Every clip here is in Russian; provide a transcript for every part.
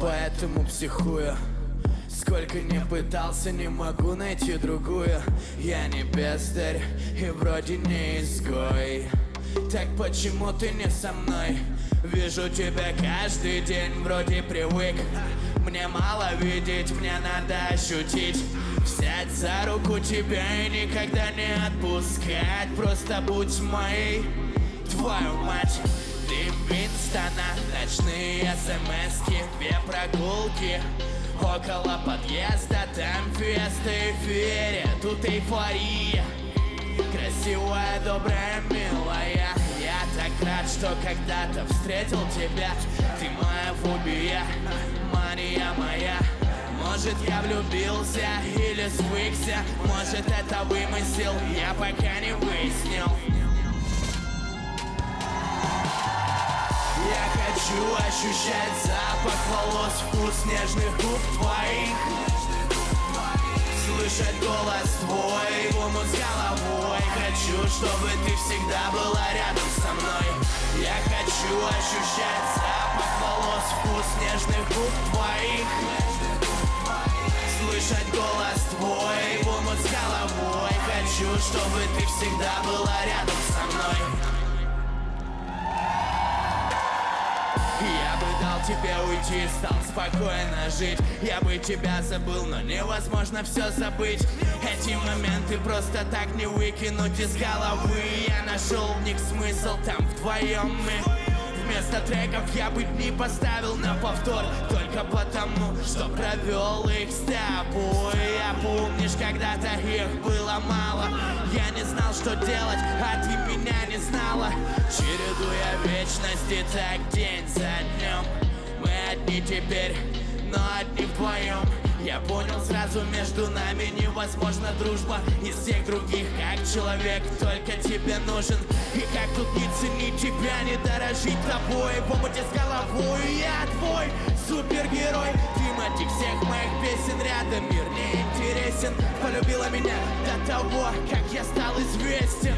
поэтому психую. Сколько не пытался, не могу найти другую. Я не бездарь и вроде не изгой. Так почему ты не со мной? Вижу тебя каждый день, вроде привык. Мне мало видеть, мне надо ощутить. Взять за руку тебя и никогда не отпускать. Просто будь моей, твою мать Ночные смски, две прогулки Около подъезда, там феста и ферия Тут эйфория. Красивая, добрая, милая. Я так рад, что когда-то встретил тебя. Ты моя фобия, мания моя. Может я влюбился или свыкся? Может это вымысел, я пока не выяснил хочу ощущать запах волос, вкус нежных губ твоих. Слышать голос твой, думу с головой. Хочу, чтобы ты всегда была рядом со мной. Я хочу ощущать запах волос, вкус нежных губ твоих. Слышать голос твой, думу с головой. Хочу, чтобы ты всегда Я бы дал тебе уйти, стал спокойно жить. Я бы тебя забыл, но невозможно все забыть. Эти моменты просто так не выкинуть из головы. Я нашел в них смысл, там вдвоем мы. Вместо треков я бы не поставил на повтор Только потому, что провел их с тобой. А помнишь, когда-то их было мало Я не знал, что делать, а ты меня не знала. Чередуя вечности так день за днем. Мы одни теперь, но одни вдвоем. Я понял сразу, между нами невозможна дружба. Из всех других, как человек, только тебе нужен. И как тут не ценить тебя, не дорожить тобой? В омуте с головой, я твой супергерой. Ты мотив всех моих песен, рядом мир не интересен Полюбила меня до того, как я стал известен.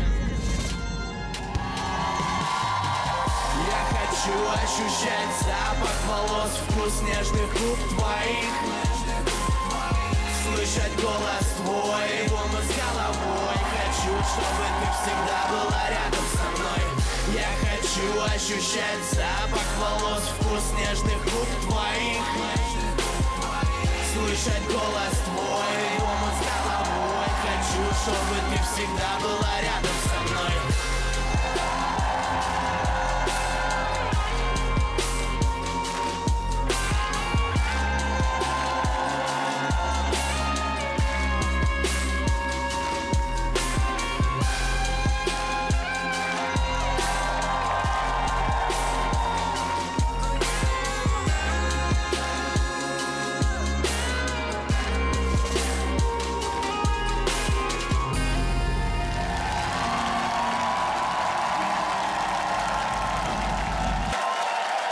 Я хочу ощущать запах волос, вкус нежных губ твоих. Слышать голос твой, волну с головой. Хочу, чтобы ты всегда была рядом со мной. Я хочу ощущать запах волос, вкус нежных губ твоих. Слышать голос твой, чтобы ты всегда была рядом со мной.